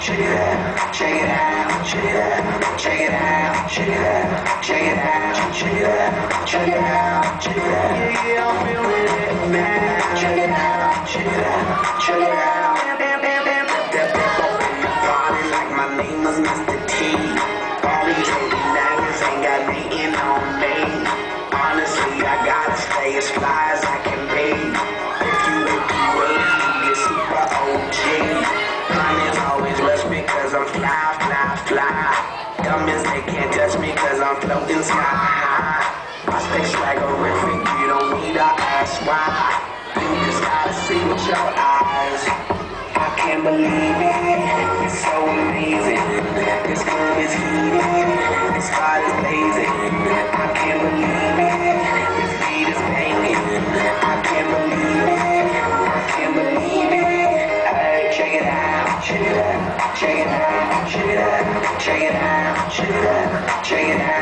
shake it out, shake it out, shake it out, shake it out, shake it out, shake it out, shake it out, shake it out, shake it out, yeah, like my name was Mr. T. All these 89ers ain't got nothing on me. I'm floating sky high. Stay swaggerific, you don't need to ask why. You just gotta see with your eyes. I can't believe it, it's so amazing. This club is heated, this spot is blazing. I can't believe it, this beat is banging. I can't believe it, I can't believe it. Hey, check it out, check it out, check it out, check it out, check it out, check it out, check it out.